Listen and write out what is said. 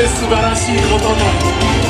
て素晴らしいことだ